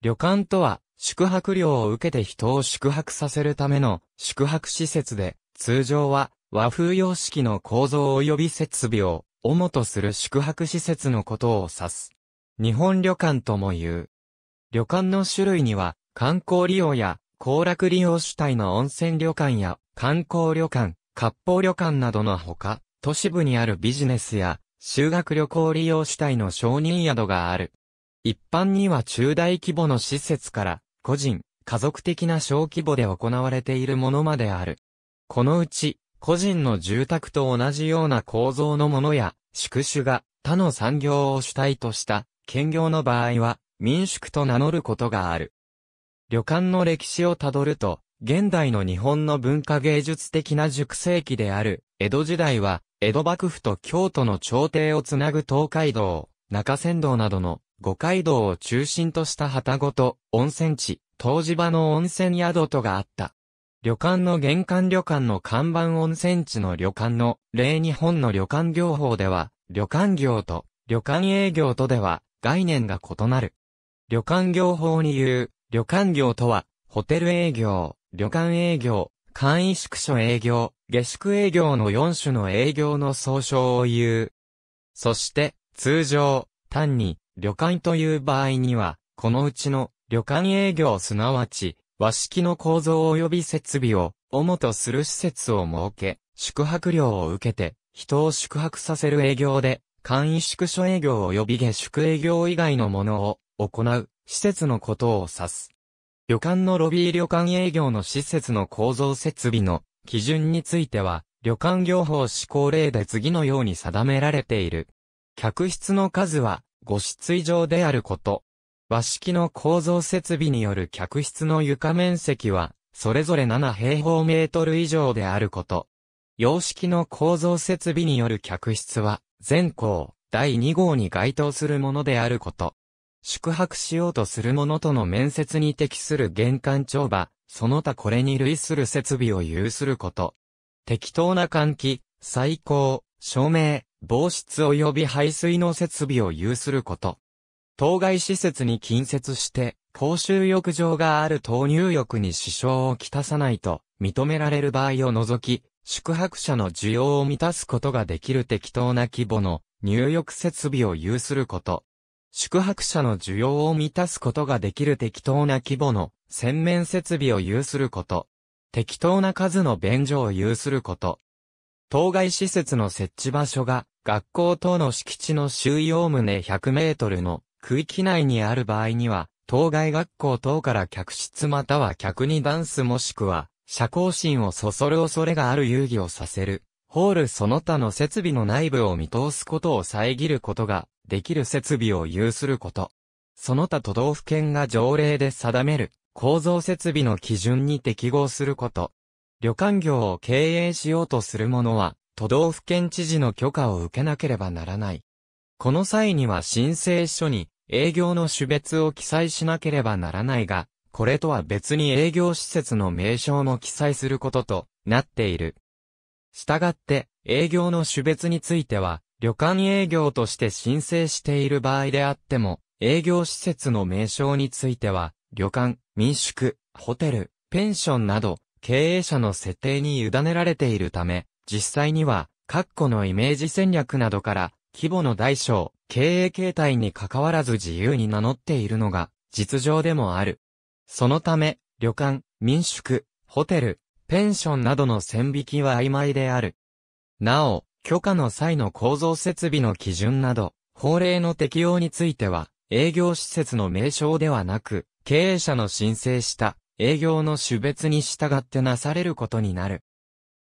旅館とは、宿泊料を受けて人を宿泊させるための宿泊施設で、通常は和風様式の構造及び設備を主とする宿泊施設のことを指す。日本旅館とも言う。旅館の種類には、観光利用や行楽利用主体の温泉旅館や観光旅館、割烹旅館などのほか、都市部にあるビジネスや修学旅行利用主体の承認宿がある。一般には中大規模の施設から個人、家族的な小規模で行われているものまである。このうち、個人の住宅と同じような構造のものや、宿主が他の産業を主体とした兼業の場合は民宿と名乗ることがある。旅館の歴史をたどると、現代の日本の文化芸術的な熟成期である江戸時代は、江戸幕府と京都の朝廷をつなぐ東海道、中山道などの五街道を中心とした旗ごと、温泉地、湯治場の温泉宿とがあった。旅館の玄関旅館の看板温泉地の旅館の例日本の旅館業法では、旅館業と旅館営業とでは概念が異なる。旅館業法に言う、旅館業とは、ホテル営業、旅館営業、簡易宿所営業、下宿営業の4種の営業の総称を言う。そして、通常、単に、旅館という場合には、このうちの旅館営業すなわち、和式の構造及び設備を、主とする施設を設け、宿泊料を受けて、人を宿泊させる営業で、簡易宿所営業及び下宿営業以外のものを行う施設のことを指す。旅館のロビー旅館営業の施設の構造設備の基準については、旅館業法施行令で次のように定められている。客室の数は5室以上であること。和式の構造設備による客室の床面積は、それぞれ7平方メートル以上であること。洋式の構造設備による客室は、全校、第2号に該当するものであること。宿泊しようとする者との面接に適する玄関帳場、その他これに類する設備を有すること。適当な換気、最高、照明、防湿及び排水の設備を有すること。当該施設に近接して、公衆浴場がある投入浴に支障をきたさないと認められる場合を除き、宿泊者の需要を満たすことができる適当な規模の入浴設備を有すること。宿泊者の需要を満たすことができる適当な規模の洗面設備を有すること。適当な数の便所を有すること。当該施設の設置場所が学校等の敷地の周囲おおむね100メートルの区域内にある場合には、当該学校等から客室または客にダンスもしくは、社交心をそそる恐れがある遊戯をさせる。ホールその他の設備の内部を見通すことを遮ることができる設備を有すること。その他都道府県が条例で定める構造設備の基準に適合すること。旅館業を経営しようとする者は、都道府県知事の許可を受けなければならない。この際には申請書に営業の種別を記載しなければならないが、これとは別に営業施設の名称も記載することとなっている。したがって、営業の種別については、旅館営業として申請している場合であっても、営業施設の名称については、旅館、民宿、ホテル、ペンションなど、経営者の設定に委ねられているため、実際には、括弧のイメージ戦略などから、規模の大小、経営形態に関わらず自由に名乗っているのが、実情でもある。そのため、旅館、民宿、ホテル、ペンションなどの線引きは曖昧である。なお、許可の際の構造設備の基準など、法令の適用については、営業施設の名称ではなく、経営者の申請した営業の種別に従ってなされることになる。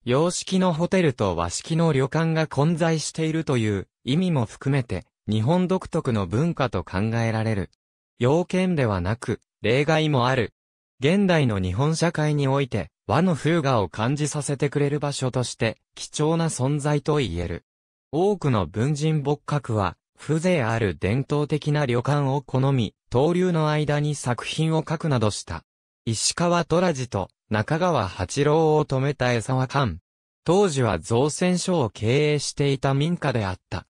洋式のホテルと和式の旅館が混在しているという意味も含めて、日本独特の文化と考えられる。要件ではなく、例外もある。現代の日本社会において、和の風雅を感じさせてくれる場所として、貴重な存在と言える。多くの文人墨客は、風情ある伝統的な旅館を好み、東流の間に作品を書くなどした。石川虎次と中川八郎を止めた江沢館。当時は造船所を経営していた民家であった。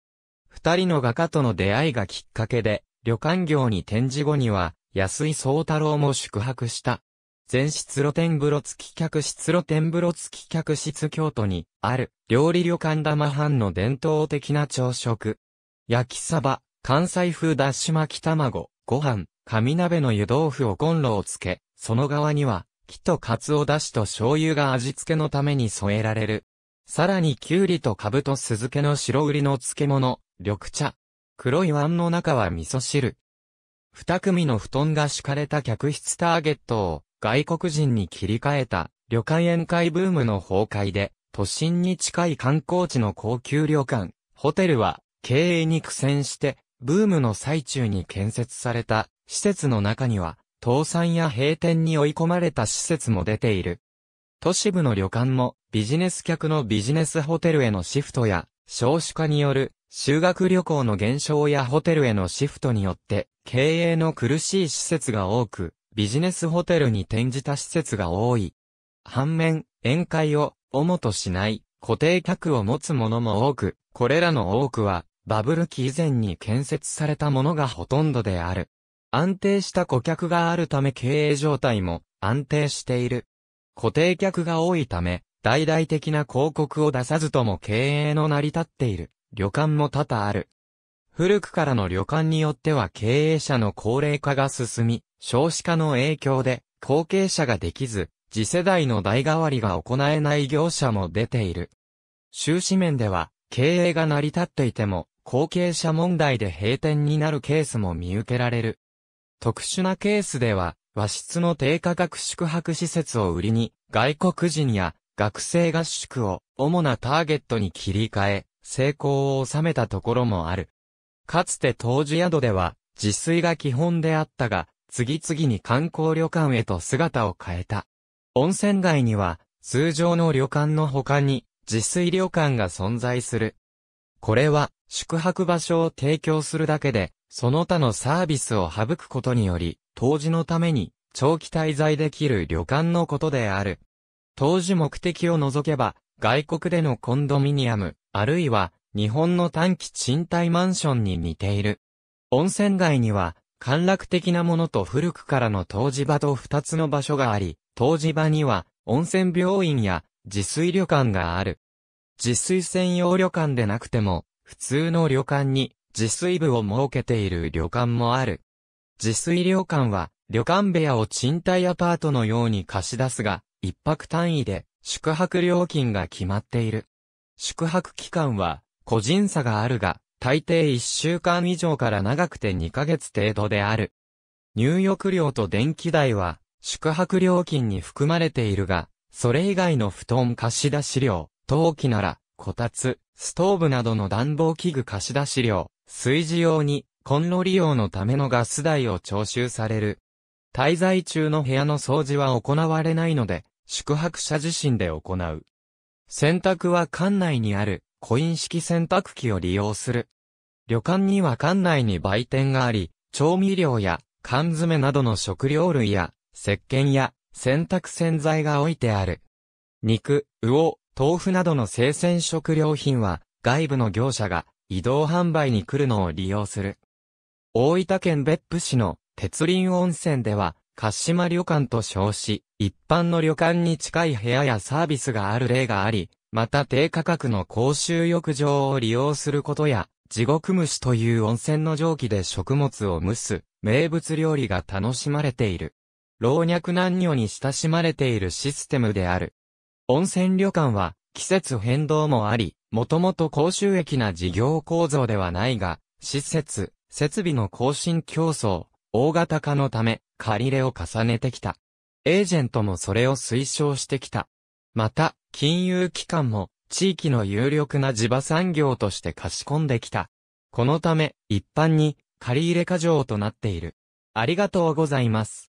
二人の画家との出会いがきっかけで、旅館業に転じ後には、安井宗太郎も宿泊した。全室露天風呂付き客室露天風呂付き客室京都にある料理旅館玉藩の伝統的な朝食。焼きサバ、関西風だし巻き卵、ご飯、紙鍋の湯豆腐をコンロをつけ、その側には、木とカツオだしと醤油が味付けのために添えられる。さらにキュウリとカブと酢漬けの白売りの漬物、緑茶。黒い碗の中は味噌汁。二組の布団が敷かれた客室ターゲットを外国人に切り替えた旅館宴会ブームの崩壊で、都心に近い観光地の高級旅館、ホテルは経営に苦戦して、ブームの最中に建設された施設の中には、倒産や閉店に追い込まれた施設も出ている。都市部の旅館もビジネス客のビジネスホテルへのシフトや少子化による修学旅行の減少やホテルへのシフトによって経営の苦しい施設が多く、ビジネスホテルに転じた施設が多い。反面、宴会を主としない固定客を持つものも多く、これらの多くはバブル期以前に建設されたものがほとんどである。安定した顧客があるため経営状態も安定している。固定客が多いため、大々的な広告を出さずとも経営の成り立っている旅館も多々ある。古くからの旅館によっては経営者の高齢化が進み、少子化の影響で後継者ができず、次世代の代替わりが行えない業者も出ている。収支面では経営が成り立っていても後継者問題で閉店になるケースも見受けられる。特殊なケースでは、和室の低価格宿泊施設を売りに、外国人や学生合宿を主なターゲットに切り替え、成功を収めたところもある。かつて当時宿では、自炊が基本であったが、次々に観光旅館へと姿を変えた。温泉街には、通常の旅館の他に、自炊旅館が存在する。これは、宿泊場所を提供するだけで、その他のサービスを省くことにより、当時のために長期滞在できる旅館のことである。当時目的を除けば、外国でのコンドミニアム、あるいは日本の短期賃貸マンションに似ている。温泉街には、陥落的なものと古くからの湯治場と二つの場所があり、湯治場には温泉病院や自炊旅館がある。自炊専用旅館でなくても、普通の旅館に自炊部を設けている旅館もある。自炊旅館は、旅館部屋を賃貸アパートのように貸し出すが、一泊単位で宿泊料金が決まっている。宿泊期間は、個人差があるが、大抵1週間以上から長くて2ヶ月程度である。入浴料と電気代は、宿泊料金に含まれているが、それ以外の布団貸し出し料、陶器なら、こたつ、ストーブなどの暖房器具貸し出し料、炊事用に、コンロ利用のためのガス代を徴収される。滞在中の部屋の掃除は行われないので、宿泊者自身で行う。洗濯は館内にある、コイン式洗濯機を利用する。旅館には館内に売店があり、調味料や缶詰などの食料類や、石鹸や洗濯洗剤が置いてある。肉、魚、豆腐などの生鮮食料品は外部の業者が移動販売に来るのを利用する。大分県別府市の鉄林温泉では、鹿島旅館と称し、一般の旅館に近い部屋やサービスがある例があり、また低価格の公衆浴場を利用することや、地獄蒸しという温泉の蒸気で食物を蒸す名物料理が楽しまれている。老若男女に親しまれているシステムである。温泉旅館は季節変動もあり、もともと高収益な事業構造ではないが、施設、設備の更新競争、大型化のため、借り入れを重ねてきた。エージェントもそれを推奨してきた。また、金融機関も、地域の有力な地場産業として貸し込んできた。このため、一般に、借り入れ過剰となっている。ありがとうございます。